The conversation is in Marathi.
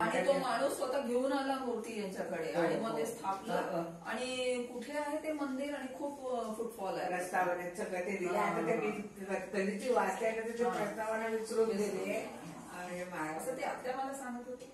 आणि तो माणूस स्वतः घेऊन आला मूर्ती यांच्याकडे आणि मग ते स्थापलं. आणि कुठे आहे ते मंदिर? आणि खूप फुटफॉल आहे. रस्त्यावर सगळं ते दिलं आता ते कधीची वाचल्या का ते विचारून दिले आणि असं ते आत्या मला सांगत होते.